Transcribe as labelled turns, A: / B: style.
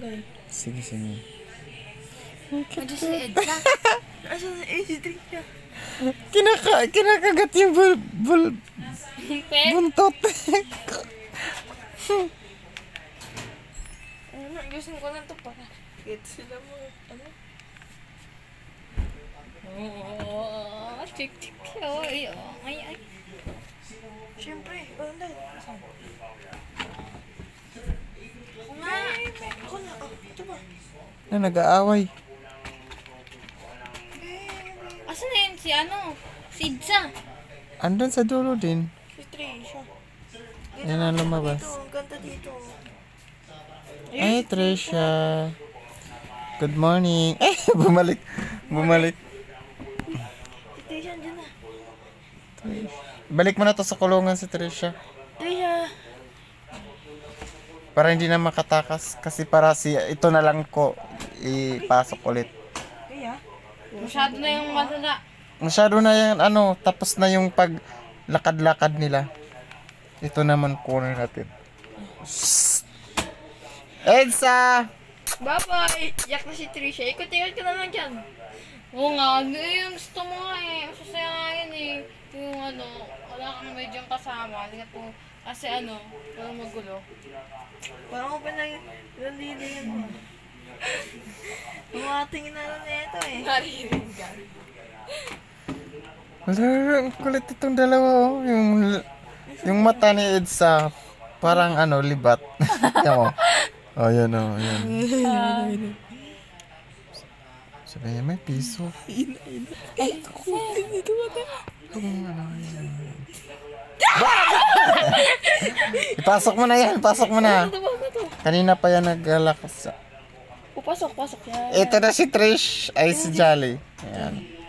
A: bagay.
B: Sige, sige.
C: Medyo si Edsa.
A: Asan na eh, si Trisha?
B: Kinaka, kinakagat yung bul, bul, buntot.
A: Ano, ayusin ko lang to para. Get sila mo, ano?
C: Oo. Tik tik. Ay, ay, ay.
A: Siyempre, wala. Asan?
C: Ako nga.
A: Ako na, oh, ito ba?
B: Na nag-aaway.
C: Asan na yun si ano? Si Edsa.
B: Andun sa dulo din.
A: Si Trisha.
B: Yan ang lumabas.
A: Ang ganda dito.
B: Ay, Trisha. Good morning. Eh, bumalik. Bumalik.
A: Si Trisha, andyan na.
B: Balik mo na to sa kulungan si. Trisha! Para hindi na makatakas. Kasi para si ito na lang ko ipasok ulit.
A: Kaya?
C: Masyado na yung matanda.
B: Masyado na yan, ano, tapos na yung pag lakad-lakad nila. Ito naman kunin natin. Edsa!
C: Bye-bye! Yak na si Trisha. Ikot-ikot ka naman dyan. Oo nga, ano yung gusto mo nga eh. Masasaya nga yun eh. Yung ano, kang medyo kasama. Hindi po, kasi ano, walang magulo.
A: Parang ko pa na nalili yan mo. Mga tingin na lang nito eh.
C: Narinig ka.
B: Ang kulit itong dalawa oh. Yung, yung mata ni Edsa, parang ano, libat. Yan mo. Oh, yan oh, yan. Sabi niya, may piso. Ipasok mo na yan, pasok mo na. Kanina pa yan naglalakas.
A: Pupasok, pasok yan.
B: Ito na si Trish, ay si Jolly. Ayan.